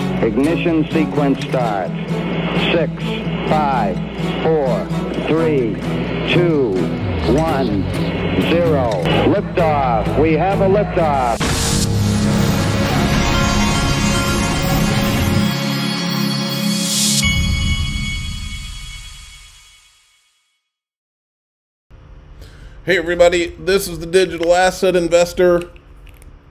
Ignition sequence starts. Six, five, four, three, two, one, zero. Liftoff. We have a liftoff. Hey everybody, this is the Digital Asset Investor,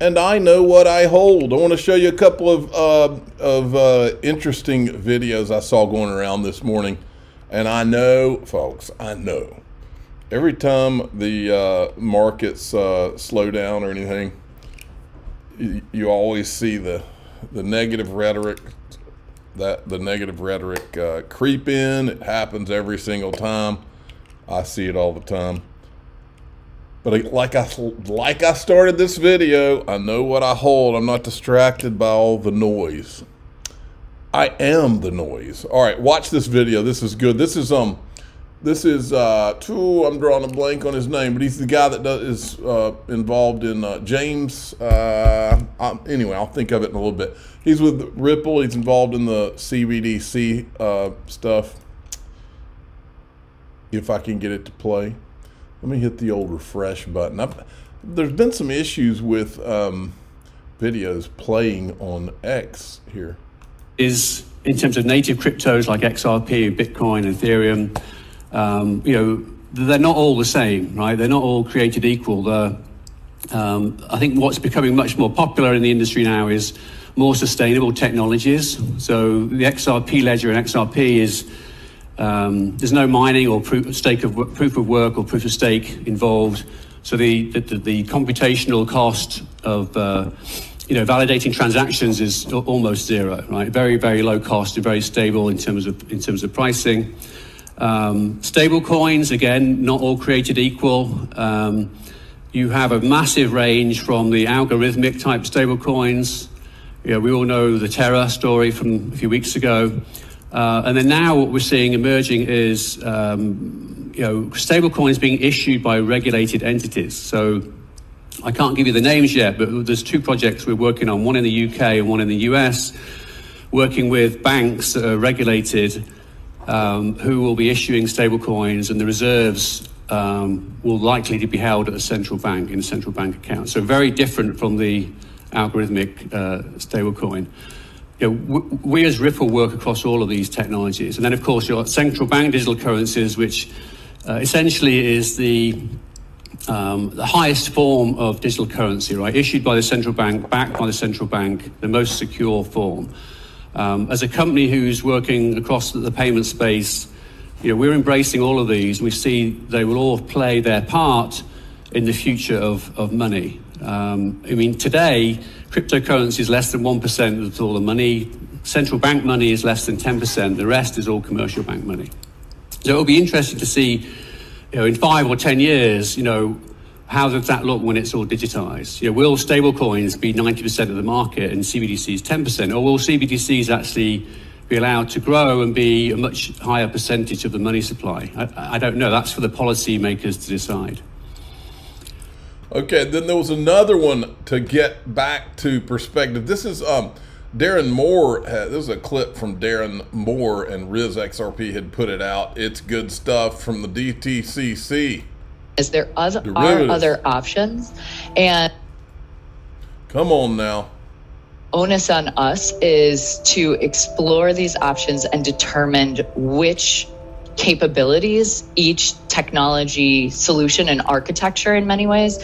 and I know what I hold. I want to show you a couple of uh, of uh, interesting videos I saw going around this morning, and I know, folks, I know. Every time the uh, markets uh, slow down or anything, you, you, always see the the negative rhetoric that the negative rhetoric uh, creep in. It happens every single time. I see it all the time but like I like I started this video, I know what I hold. I'm not distracted by all the noise. I am the noise. All right, watch this video. This is good. This is um, this is uh, two. I'm drawing a blank on his name, but he's the guy that does, is uh, involved in uh, James. Uh, um, anyway, I'll think of it in a little bit. He's with Ripple. He's involved in the CBDC uh, stuff. If I can get it to play. Let me hit the old refresh button. I've, there's been some issues with um, videos playing on X here. Is in terms of native cryptos like XRP, Bitcoin, Ethereum, um, you know, they're not all the same, right? They're not all created equal. Um, I think what's becoming much more popular in the industry now is more sustainable technologies. So the XRP ledger and XRP is um, there's no mining or proof, stake of, proof of work or proof of stake involved. So the, the, the computational cost of uh, you know, validating transactions is almost zero, right? Very, very low cost and very stable in terms of, in terms of pricing. Um, stable coins, again, not all created equal. Um, you have a massive range from the algorithmic type stable coins. You know, we all know the Terra story from a few weeks ago. Uh, and then now what we're seeing emerging is um, you know stablecoins being issued by regulated entities. So I can't give you the names yet, but there's two projects we're working on, one in the UK and one in the US, working with banks that are regulated um, who will be issuing stablecoins and the reserves um, will likely to be held at a central bank in a central bank account. So very different from the algorithmic uh, stablecoin you know, we as Ripple work across all of these technologies. And then, of course, got central bank digital currencies, which uh, essentially is the, um, the highest form of digital currency, right? Issued by the central bank, backed by the central bank, the most secure form. Um, as a company who's working across the payment space, you know, we're embracing all of these. We see they will all play their part in the future of, of money. Um, I mean, today, cryptocurrency is less than 1% of all the money. Central bank money is less than 10%. The rest is all commercial bank money. So it'll be interesting to see, you know, in five or 10 years, you know, how does that look when it's all digitized? You know, will stablecoins be 90% of the market and CBDCs 10%? Or will CBDCs actually be allowed to grow and be a much higher percentage of the money supply? I, I don't know. That's for the policymakers to decide. Okay, then there was another one to get back to perspective. This is um, Darren Moore. Had, this is a clip from Darren Moore and Riz XRP had put it out. It's good stuff from the DTCC. Is there other, are other options? And come on now. Onus on us is to explore these options and determine which capabilities each technology solution and architecture in many ways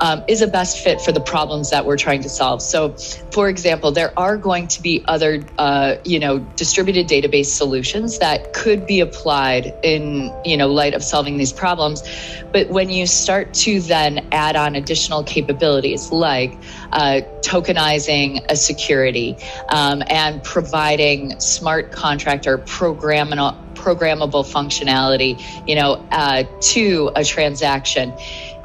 um, is a best fit for the problems that we're trying to solve. So for example there are going to be other uh, you know distributed database solutions that could be applied in you know light of solving these problems. But when you start to then add on additional capabilities like uh, tokenizing a security um, and providing smart contract or programmable programmable functionality, you know, uh, to a transaction,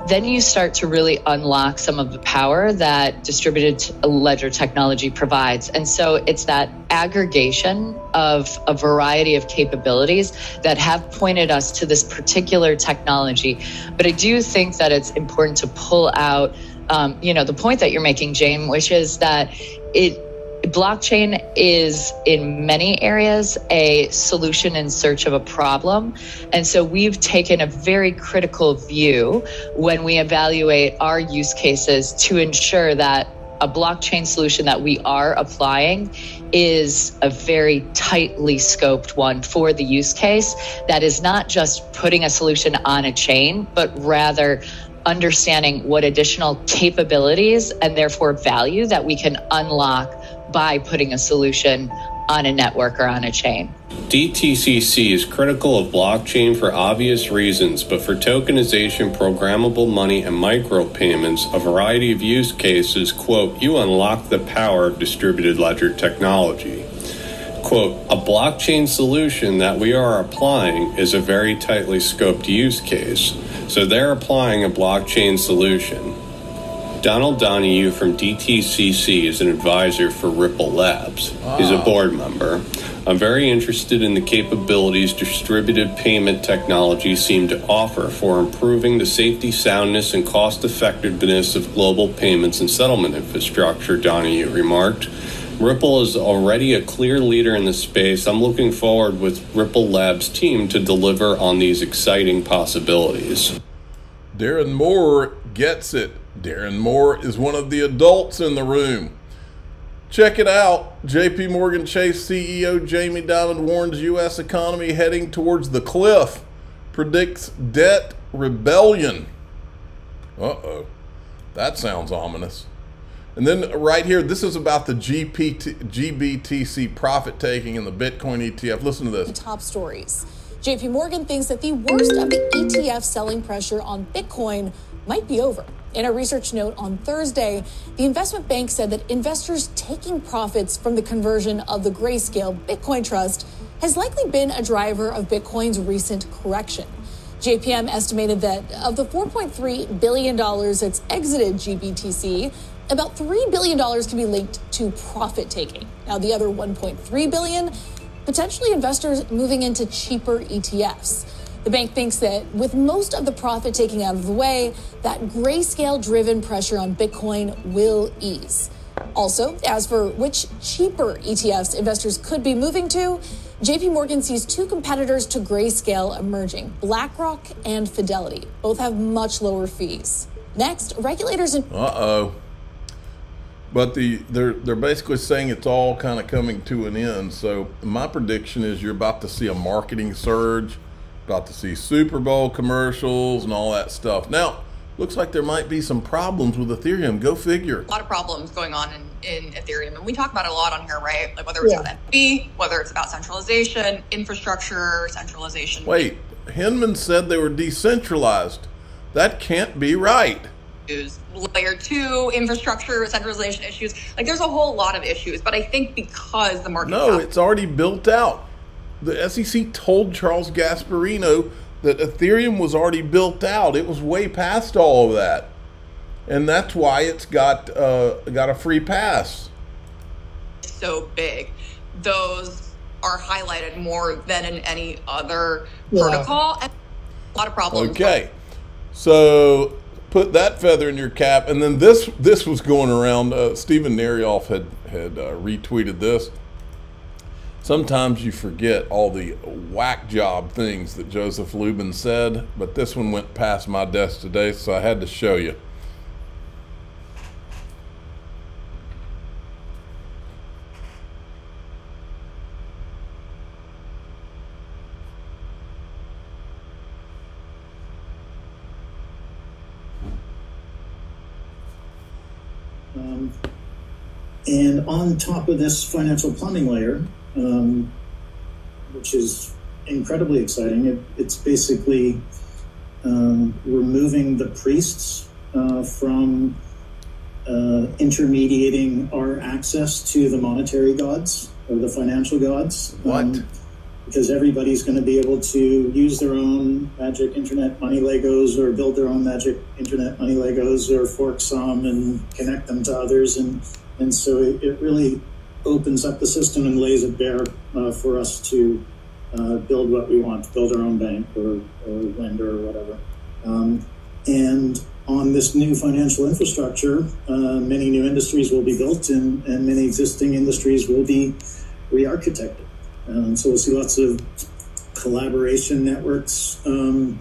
then you start to really unlock some of the power that distributed ledger technology provides. And so it's that aggregation of a variety of capabilities that have pointed us to this particular technology. But I do think that it's important to pull out, um, you know, the point that you're making, James, which is that it blockchain is in many areas a solution in search of a problem. And so we've taken a very critical view when we evaluate our use cases to ensure that a blockchain solution that we are applying is a very tightly scoped one for the use case that is not just putting a solution on a chain, but rather understanding what additional capabilities and therefore value that we can unlock by putting a solution on a network or on a chain. DTCC is critical of blockchain for obvious reasons, but for tokenization, programmable money, and micropayments, a variety of use cases, quote, you unlock the power of distributed ledger technology. Quote, a blockchain solution that we are applying is a very tightly scoped use case. So they're applying a blockchain solution. Donald Donahue from DTCC is an advisor for Ripple Labs. Ah. He's a board member. I'm very interested in the capabilities distributed payment technology seem to offer for improving the safety, soundness, and cost effectiveness of global payments and settlement infrastructure, Donahue remarked. Ripple is already a clear leader in the space. I'm looking forward with Ripple Labs team to deliver on these exciting possibilities. Darren Moore gets it. Darren Moore is one of the adults in the room. Check it out. JP Morgan Chase CEO Jamie Dimon warns U.S. economy heading towards the cliff, predicts debt rebellion. Uh oh. That sounds ominous. And then right here, this is about the GPT, GBTC profit taking in the Bitcoin ETF. Listen to this. Top stories. JP Morgan thinks that the worst of the ETF selling pressure on Bitcoin might be over. In a research note on Thursday, the investment bank said that investors taking profits from the conversion of the Grayscale Bitcoin Trust has likely been a driver of Bitcoin's recent correction. JPM estimated that of the $4.3 billion that's exited GBTC, about $3 billion can be linked to profit taking. Now, the other 1.3 billion potentially investors moving into cheaper ETFs. The bank thinks that with most of the profit taking out of the way, that grayscale driven pressure on Bitcoin will ease. Also, as for which cheaper ETFs investors could be moving to, JP Morgan sees two competitors to grayscale emerging BlackRock and Fidelity. Both have much lower fees. Next, regulators in. Uh oh. But the they're they're basically saying it's all kind of coming to an end. So my prediction is you're about to see a marketing surge, about to see Super Bowl commercials and all that stuff. Now, looks like there might be some problems with Ethereum. Go figure. A lot of problems going on in, in Ethereum, and we talk about it a lot on here, right? Like whether it's yeah. about FB, whether it's about centralization, infrastructure, centralization. Wait, Hinman said they were decentralized. That can't be right layer two infrastructure centralization issues. Like there's a whole lot of issues, but I think because the market. No, it's already built out. The SEC told Charles Gasparino that Ethereum was already built out. It was way past all of that, and that's why it's got uh, got a free pass. So big, those are highlighted more than in any other yeah. protocol, and a lot of problems. Okay, so put that feather in your cap. And then this this was going around. Uh, Steven Nerayoff had had uh, retweeted this. Sometimes you forget all the whack job things that Joseph Lubin said, but this one went past my desk today, so I had to show you. Um, and on top of this financial plumbing layer, um, which is incredibly exciting, it, it's basically um, removing the priests uh, from uh, intermediating our access to the monetary gods or the financial gods. What? Um, because everybody's going to be able to use their own magic internet money Legos or build their own magic internet money Legos or fork some and connect them to others. And and so it, it really opens up the system and lays it bare uh, for us to uh, build what we want, build our own bank or, or lender or whatever. Um, and on this new financial infrastructure, uh, many new industries will be built and, and many existing industries will be re architected. Um, so we'll see lots of collaboration networks um,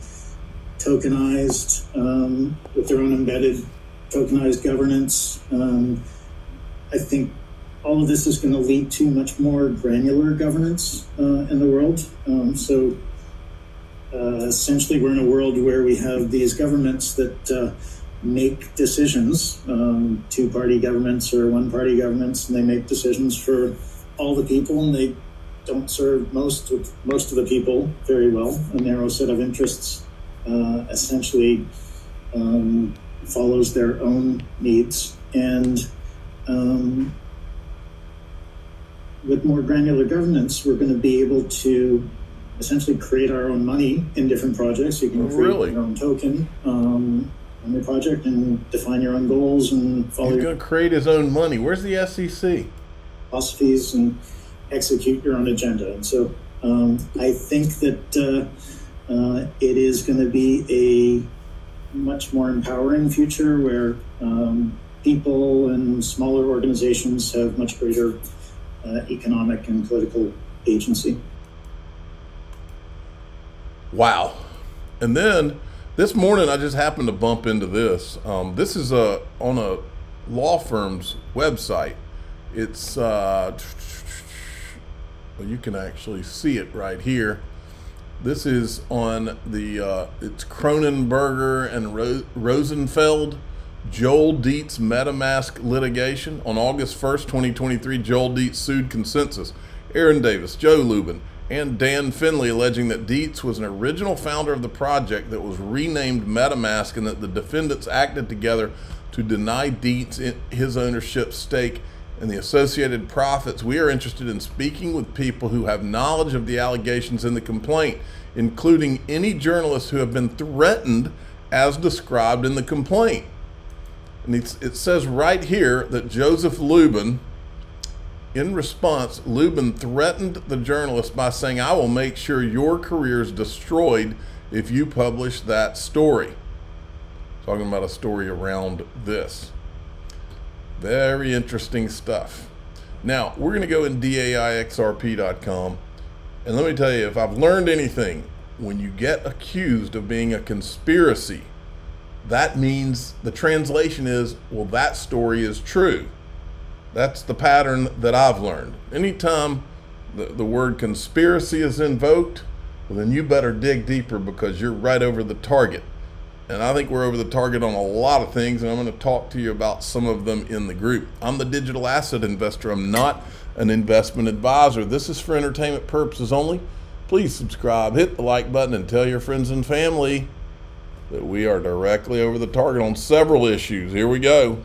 tokenized um, with their own embedded tokenized governance. Um, I think all of this is going to lead to much more granular governance uh, in the world. Um, so uh, essentially, we're in a world where we have these governments that uh, make decisions, um, two party governments or one party governments, and they make decisions for all the people and they don't serve most of, most of the people very well. A narrow set of interests uh, essentially um, follows their own needs. And um, with more granular governance, we're going to be able to essentially create our own money in different projects. You can create Really? your own token um, on your project and define your own goals and follow He's going to create his own money. Where's the SEC? philosophies and execute your own agenda. And so um, I think that uh, uh, it is going to be a much more empowering future where um, people and smaller organizations have much greater uh, economic and political agency. Wow. And then this morning, I just happened to bump into this. Um, this is a on a law firm's website. It's uh, well, you can actually see it right here. This is on the uh, it's Kronenberger and Ro- Rosenfeld. Joel Dietz MetaMask litigation on August 1st, 2023. Joel Dietz sued ConsenSys, Aaron Davis, Joe Lubin, and Dan Finlay, alleging that Dietz was an original founder of the project that was renamed MetaMask and that the defendants acted together to deny Dietz his ownership stake and the associated profits. We are interested in speaking with people who have knowledge of the allegations in the complaint, including any journalists who have been threatened as described in the complaint. And it says right here that Joseph Lubin, in response, Lubin threatened the journalist by saying, I will make sure your career is destroyed if you publish that story. Talking about a story around this. Very interesting stuff. Now, we're going to go in DAIXRP.com. And let me tell you, if I've learned anything, when you get accused of being a conspiracy, that means the translation is, well, that story is true. That's the pattern that I've learned. Anytime the, the word conspiracy is invoked, well, then you better dig deeper because you're right over the target. And I think we're over the target on a lot of things, and I'm going to talk to you about some of them in the group. I'm the digital asset investor. I'm not an investment advisor. This is for entertainment purposes only. Please subscribe, hit the like button, and tell your friends and family that we are directly over the target on several issues. Here we go.